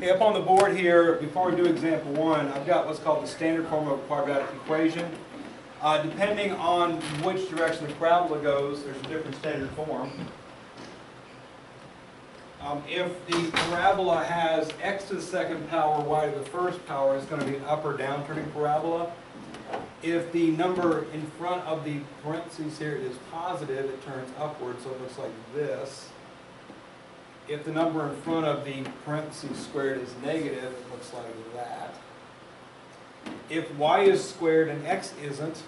Okay, up on the board here, before we do example one, I've got what's called the standard form of a quadratic equation. Uh, depending on which direction the parabola goes, there's a different standard form. Um, if the parabola has x to the second power, y to the first power, it's going to be an up or down turning parabola. If the number in front of the parentheses here is positive, it turns upward, so it looks like this. If the number in front of the parentheses squared is negative, it looks like that. If y is squared and x isn't,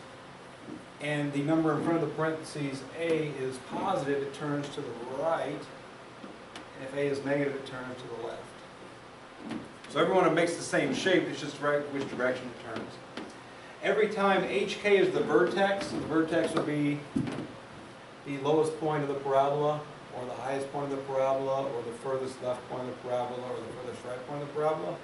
and the number in front of the parentheses a is positive, it turns to the right. And if a is negative, it turns to the left. So everyone makes the same shape, it's just right which direction it turns. Every time hk is the vertex, the vertex will be the lowest point of the parabola, or the highest point of the parabola, or the furthest left point of the parabola, or the furthest right point of the parabola.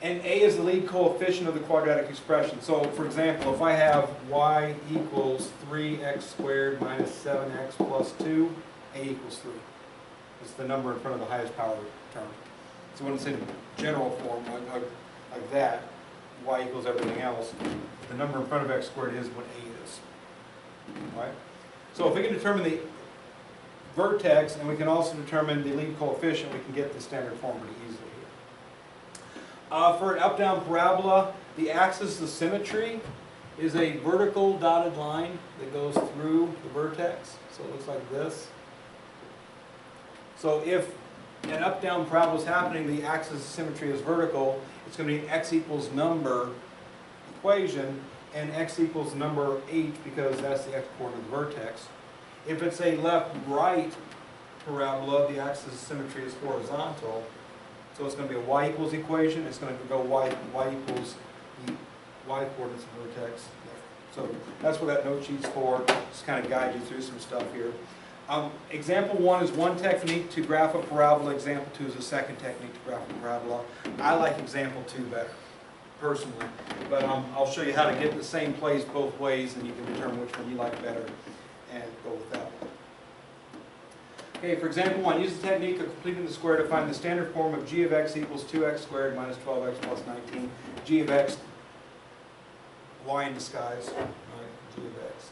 And a is the lead coefficient of the quadratic expression. So, for example, if I have y equals 3x squared minus 7x plus 2, a equals 3. It's the number in front of the highest power term. So when it's in general form, like, like, like that, y equals everything else, the number in front of x squared is what a is. All right? So if we can determine the vertex, and we can also determine the lead coefficient, we can get the standard form pretty easily. Uh, for an up-down parabola, the axis of symmetry is a vertical dotted line that goes through the vertex. So it looks like this. So if an up-down parabola is happening, the axis of symmetry is vertical, it's going to be an x equals number equation, and x equals number h because that's the x-coordinate of the vertex. If it's a left-right parabola, the axis of symmetry is horizontal, so it's going to be a y equals equation, it's going to go y, y equals the y coordinates of the vertex. So that's what that note sheet's for, just kind of guide you through some stuff here. Um, example one is one technique to graph a parabola, example two is a second technique to graph a parabola. I like example two better, personally, but um, I'll show you how to get the same place both ways and you can determine which one you like better and go with that. Okay, for example one, use the technique of completing the square to find the standard form of g of x equals 2x squared minus 12x plus 19. g of x, y in disguise, right, g of x.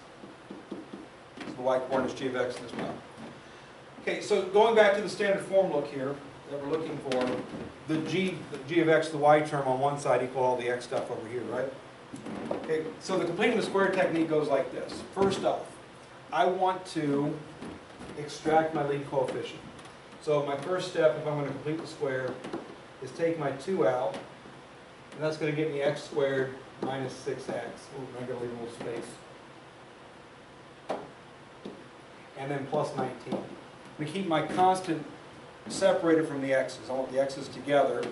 So the y is g of x as well. Okay, so going back to the standard form look here that we're looking for, the g, the g of x, the y term on one side equal all the x stuff over here, right? Okay, so the completing the square technique goes like this. First off, I want to extract my lead coefficient. So my first step, if I'm going to complete the square, is take my 2 out, and that's going to get me x squared minus 6x. Ooh, I'm going to leave a little space. And then plus 19. I'm going to keep my constant separated from the x's. I want the x's together,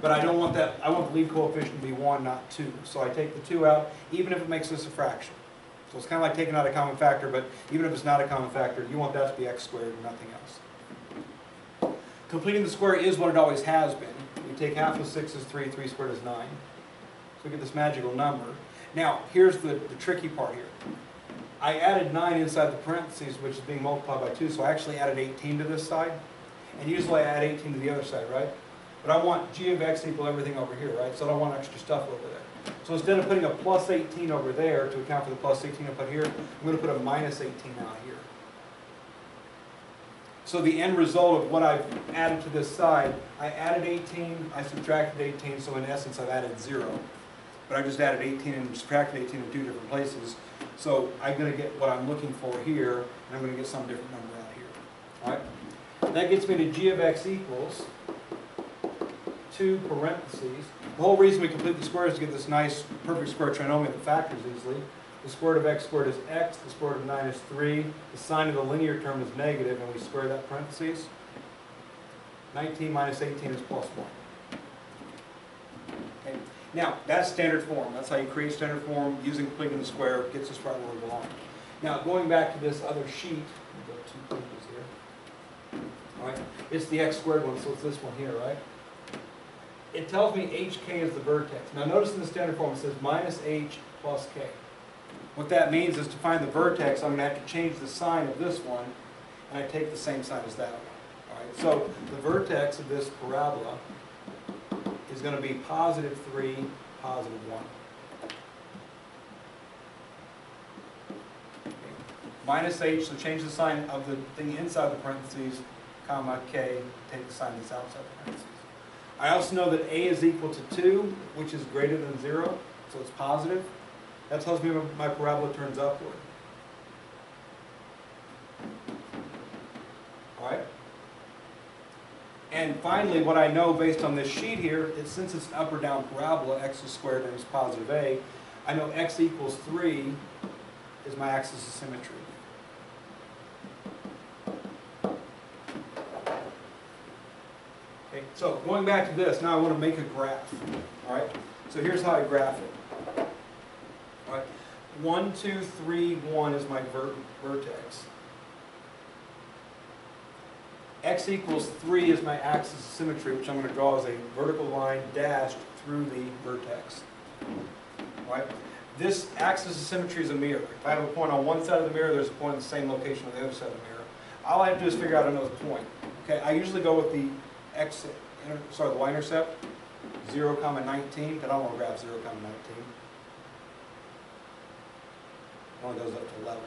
but I don't want that, I want the lead coefficient to be 1, not 2. So I take the 2 out, even if it makes this a fraction. So it's kind of like taking out a common factor, but even if it's not a common factor, you want that to be x squared and nothing else. Completing the square is what it always has been. You take half of 6 is 3, 3 squared is 9. So we get this magical number. Now, here's the, the tricky part here. I added 9 inside the parentheses, which is being multiplied by 2, so I actually added 18 to this side. And usually I add 18 to the other side, right? But I want g of x equal everything over here, right? So I don't want extra stuff over there. So instead of putting a plus 18 over there to account for the plus 18 I put here, I'm going to put a minus 18 out here. So the end result of what I've added to this side, I added 18, I subtracted 18, so in essence I've added 0. But I just added 18 and subtracted 18 in two different places. So I'm going to get what I'm looking for here, and I'm going to get some different number out here. All right? That gets me to g of x equals 2 parentheses. The whole reason we complete the square is to get this nice perfect square trinomial that factors easily. The square root of x squared is x, the square root of 9 is 3, the sign of the linear term is negative, and we square that parentheses. 19 minus 18 is plus 1. Okay. Now, that's standard form. That's how you create standard form using completing the square, gets us right where we belong. Now, going back to this other sheet, two pages here. All right, it's the x squared one, so it's this one here, right? It tells me hk is the vertex. Now notice in the standard form it says minus h plus k. What that means is to find the vertex, I'm going to have to change the sign of this one, and I take the same sign as that one. All right? So the vertex of this parabola is gonna be positive three, positive one. Minus h, so change the sign of the thing inside the parentheses, comma, k, take the sign that's outside the parentheses. I also know that a is equal to two, which is greater than zero, so it's positive. That tells me my parabola turns upward. All right? And finally, what I know based on this sheet here is since it's an up or down parabola, x is squared is positive a, I know x equals 3 is my axis of symmetry. So going back to this, now I want to make a graph. All right, so here's how I graph it. All right, 1, 2, 3, 1 is my ver vertex. X equals 3 is my axis of symmetry, which I'm going to draw as a vertical line dashed through the vertex. All right? This axis of symmetry is a mirror. If I have a point on one side of the mirror, there's a point in the same location on the other side of the mirror. All I have to do is figure out another point. Okay, I usually go with the x, sorry, the y-intercept, 0, comma 19, but I don't want to graph 0, comma 19. It only goes up to 11.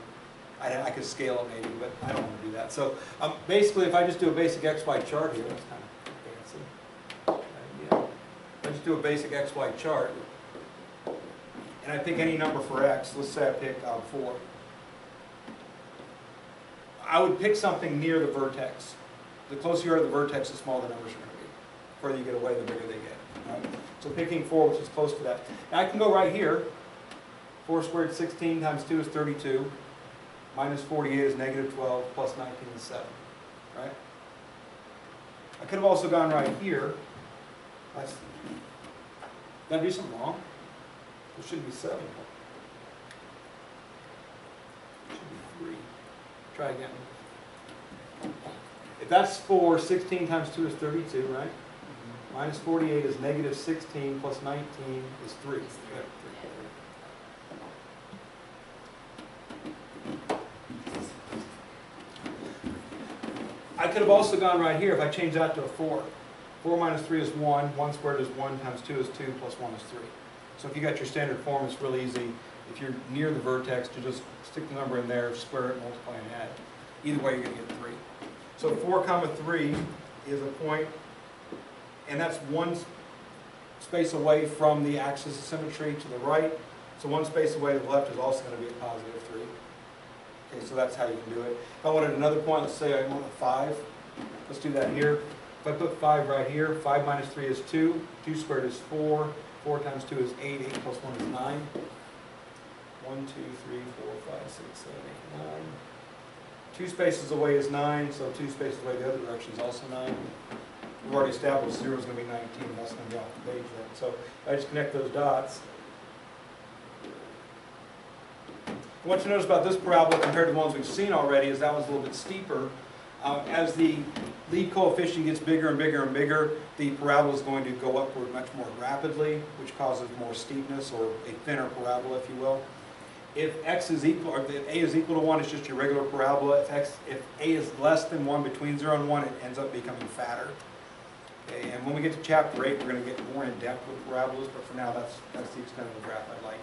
I, I could scale it maybe, but I don't want to do that. So um, basically, if I just do a basic XY chart here, that's kind of fancy. Yeah. If I just do a basic XY chart, and I pick any number for X, let's say I pick uh, 4. I would pick something near the vertex. The closer you are to the vertex, the smaller the numbers are going to be. The further you get away, the bigger they get. Right? So picking 4, which is close to that. Now I can go right here. 4 squared 16 times 2 is 32 minus 48 is negative 12, plus 19 is 7, right? I could have also gone right here. That's, I do something wrong? It should be 7. It should be 3. Try again. If that's 4, 16 times 2 is 32, right? Minus 48 is negative 16, plus 19 is 3. I could have also gone right here if I change that to a 4. 4 minus 3 is 1, 1 squared is 1, times 2 is 2, plus 1 is 3. So if you got your standard form, it's really easy. If you're near the vertex, to just stick the number in there, square it, multiply, and add. Either way, you're going to get 3. So 4 comma 3 is a point, and that's one space away from the axis of symmetry to the right. So one space away to the left is also going to be a positive 3. Okay, so that's how you can do it. If I wanted another point, let's say I want a five. Let's do that here. If I put five right here, five minus three is two. Two squared is four. Four times two is eight. Eight plus one is nine. One, two, three, four, five, six, seven, eight, nine. Two spaces away is nine, so two spaces away the other direction is also nine. We've already established zero is going to be 19. That's going to be off the page then. So I just connect those dots. What you notice about this parabola compared to the ones we've seen already is that one's a little bit steeper. Uh, as the lead coefficient gets bigger and bigger and bigger, the parabola is going to go upward much more rapidly, which causes more steepness or a thinner parabola, if you will. If x is equal, or if a is equal to 1, it's just your regular parabola. If, x, if a is less than 1, between 0 and 1, it ends up becoming fatter. Okay, and when we get to chapter 8, we're going to get more in depth with parabolas, but for now, that's, that's the extent of the graph I'd like.